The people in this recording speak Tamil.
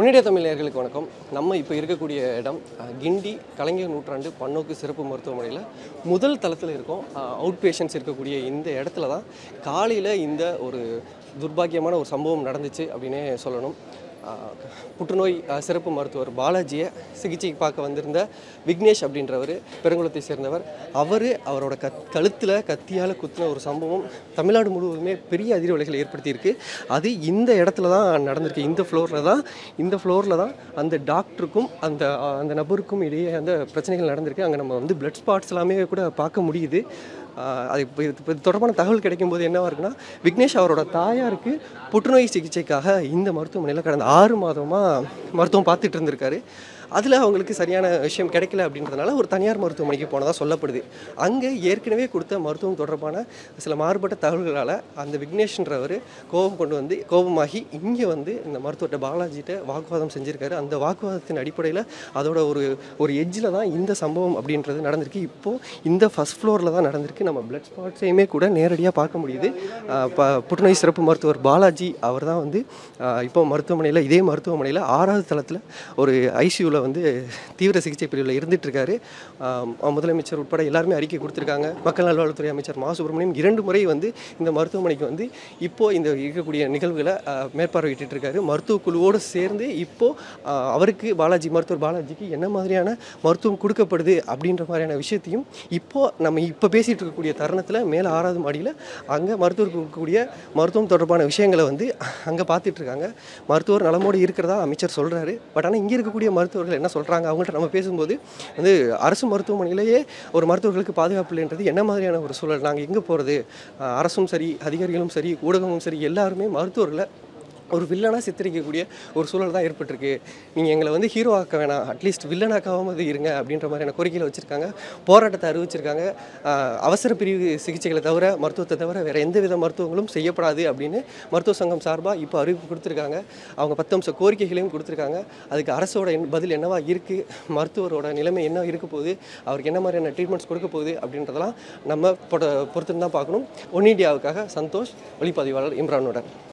உன்னிடைய தமிழர்களுக்கு வணக்கம். நம்ம இப்போ இருக்கக்கூடிய இடம் கிண்டி கலைஞர் நூற்றாண்டு பன்னோக்கு சிறப்பு மருத்துவமனையில் முதல் தளத்தில் இருக்கோம். அவுட் பேஷண்ட்ஸ் இருக்கக்கூடிய இந்த இடத்துல தான் காலையில் இந்த ஒரு துர்பாக்கியமான ஒரு சம்பவம் நடந்துச்சு அப்படின்னே சொல்லணும். புற்றுநோய் சிறப்பு மருத்துவர் பாலாஜியை சிகிச்சைக்கு பார்க்க வந்திருந்த விக்னேஷ் அப்படின்றவர் பெருங்குளத்தை சேர்ந்தவர். அவர் அவரோட கத் கழுத்தில் கத்தியால் குத்தின ஒரு சம்பவம் தமிழ்நாடு முழுவதுமே பெரிய அதிர்வலைகளை ஏற்படுத்தியிருக்கு. அது இந்த இடத்துல தான் நடந்திருக்கு. இந்த ஃப்ளோரில் தான் இந்த ஃப்ளோரில் தான் அந்த டாக்டருக்கும் அந்த அந்த நபருக்கும் இடையே அந்த பிரச்சனைகள் நடந்திருக்கு. அங்கே நம்ம வந்து பிளட் ஸ்பாட்ஸ் எல்லாமே கூட பார்க்க முடியுது. அது இப்போ இது தொடர்பான தகவல் கிடைக்கும் போது என்னவாக இருக்குன்னா விக்னேஷ் அவரோட தாயாருக்கு புற்றுநோய் சிகிச்சைக்காக இந்த மருத்துவமனையில் கடந்த ஆறு மாதமாக மருத்துவம் பார்த்துட்டு இருந்திருக்காரு. அதில் அவங்களுக்கு சரியான விஷயம் கிடைக்கல அப்படின்றதுனால ஒரு தனியார் மருத்துவமனைக்கு போனதாக சொல்லப்படுது. அங்கே ஏற்கனவே கொடுத்த மருத்துவம் தொடர்பான சில மாறுபட்ட தகவல்களால் அந்த விக்னேஷ்ன்றவர் கோபம் கொண்டு வந்து கோபமாகி இங்கே வந்து இந்த மருத்துவர்கிட்ட பாலாஜிட்ட வாக்குவாதம் செஞ்சுருக்காரு. அந்த வாக்குவாதத்தின் அடிப்படையில் அதோட ஒரு ஒரு எஜ்ஜில் தான் இந்த சம்பவம் அப்படின்றது நடந்திருக்கு. இப்போது இந்த ஃபஸ்ட் ஃப்ளோரில் தான் நடந்திருக்கு. நம்ம பிளட் ஸ்பாட்ஸையுமே கூட நேரடியாக பார்க்க முடியுது. ப புற்றுநோய் சிறப்பு மருத்துவர் பாலாஜி அவர் தான் வந்து இப்போ மருத்துவமனையில் இதே மருத்துவமனையில் ஆறாவது தளத்தில் ஒரு ஐசியூவில் வந்து தீவிர சிகிச்சை பிரிவில் இருந்துட்டுருக்காரு. முதலமைச்சர் உட்பட எல்லாருமே அறிக்கை கொடுத்துருக்காங்க. மக்கள் நல்வாழ்வுத்துறை அமைச்சர் மா. சுப்பிரமணியம் இரண்டு முறை வந்து இந்த மருத்துவமனைக்கு வந்து இப்போது இந்த இருக்கக்கூடிய நிகழ்வுகளை ஆஹ் மேற்பார்வையிட்டு இருக்காரு மருத்துவ குழுவோடு சேர்ந்து இப்போது அவருக்கு பாலாஜி மருத்துவர் பாலாஜிக்கு என்ன மாதிரியான மருத்துவம் கொடுக்கப்படுது அப்படின்ற மாதிரியான விஷயத்தையும் இப்போது நம்ம இப்போ பேசிகிட்டு இருக்கக்கூடிய தருணத்தில் மேலே ஆறாவது மாடியில் அங்கே மருத்துவருக்கு கொடுக்கக்கூடிய மருத்துவம் தொடர்பான விஷயங்களை வந்து அங்கே பார்த்துட்ருக்காங்க மருத்துவர் நலமோடு இருக்கிறதா அமைச்சர் சொல்கிறாரு பட் ஆனால் இங்கே இருக்கக்கூடிய மருத்துவர்கள் என்ன சொல்கிறாங்க அவங்கள்ட்ட நம்ம பேசும்போது வந்து அரசு மருத்துவமனையிலேயே ஒரு மருத்துவர்களுக்கு பாதுகாப்பு இல்லைன்றது என்ன மாதிரியான ஒரு சூழல்? நாங்கள் எங்கே போகிறது அரசும் சரி அதிகாரிகளும் சரி ஊடகமும் சரி எல்லாருமே மருத்துவர்களை ஒரு வில்லனாக சித்தரிக்கக்கூடிய ஒரு சூழல் தான் ஏற்பட்டிருக்கு. நீங்கள் எங்களை வந்து ஹீரோ ஆக்க வேணாம். அட்லீஸ்ட் வில்லனாக்காவது இருங்க அப்படின்ற மாதிரியான கோரிக்கையில் வச்சுருக்காங்க. போராட்டத்தை அறிவிச்சிருக்காங்க. அவசர பிரிவு சிகிச்சைகளை தவிர மருத்துவத்தை தவிர வேறு எந்த வித மருத்துவங்களும் செய்யப்படாது அப்படின்னு மருத்துவ சங்கம் சார்பாக இப்போ அறிவிப்பு கொடுத்துருக்காங்க. அவங்க பத்து அம்ச கோரிக்கைகளையும் கொடுத்துருக்காங்க. அதுக்கு அரசோட பதில் என்னவா இருக்குது மருத்துவரோட நிலைமை என்ன இருக்க போகுது? அவருக்கு என்ன மாதிரியான ட்ரீட்மெண்ட்ஸ் கொடுக்க போகுது? அப்படின்றதெல்லாம் நம்ம பொறுத்துன்னு தான் பார்க்கணும். ஒன் இண்டியாவுக்காக சந்தோஷ் ஒளிப்பதிவாளர் இம்ரானுடன்